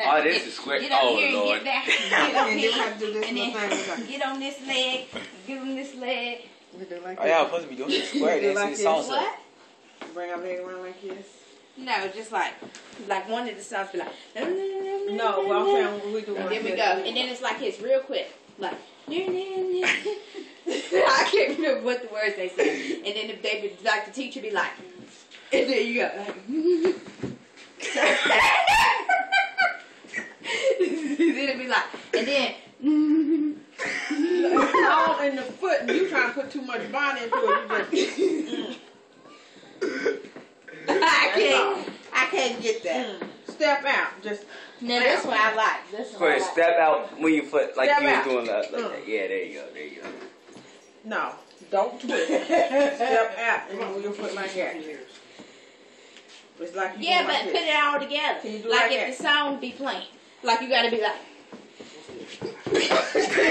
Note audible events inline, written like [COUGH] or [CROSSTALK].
Now, Oh, this get- is square- Get up oh, here and Lord. get back. [LAUGHS] Get up And here. then have to do this and little then thing. Like, get on this leg. Give him this leg. we do like Oh, y'all this. supposed to be doing [LAUGHS] it square. Do That's like in this. salsa. What? Bring our leg around like this. No, just like like one of the songs be like. No, no, no, no, No, but I'm saying when we do And like then we this. go, and then it's like it's real quick, like. [LAUGHS] I can't remember what the words they say, and then if they be, like the teacher be like, and then you go like. then it be like, and then. It's all in the foot, and you trying to put too much body into it. You just I can't. I can't get that. step out. Just Now this one I like. This one I Quick, like. step out when you foot like Step you was doing that. Like Mm. that. Yeah, there you go. There you go. no, don't twist. step [LAUGHS] out and move your foot like that. It's like you Yeah, but like put this. it all together. Can you do like like if that? the song be playing, like you gotta be like. Peace. [LAUGHS]